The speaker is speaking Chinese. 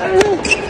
어.